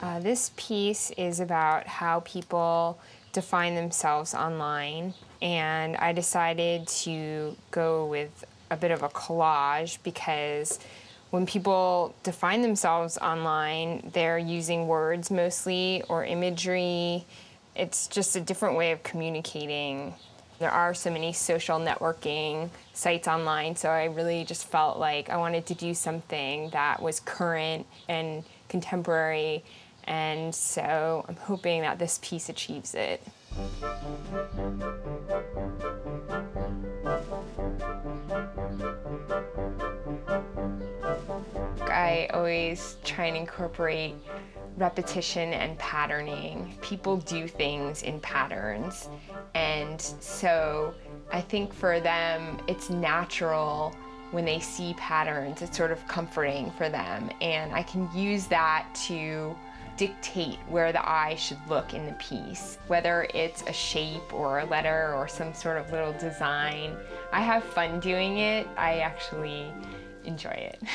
Uh, this piece is about how people define themselves online, and I decided to go with a bit of a collage because when people define themselves online, they're using words mostly or imagery. It's just a different way of communicating. There are so many social networking sites online, so I really just felt like I wanted to do something that was current and contemporary, and so I'm hoping that this piece achieves it. I always try and incorporate repetition and patterning. People do things in patterns, and so I think for them it's natural when they see patterns, it's sort of comforting for them, and I can use that to dictate where the eye should look in the piece, whether it's a shape or a letter or some sort of little design. I have fun doing it. I actually enjoy it.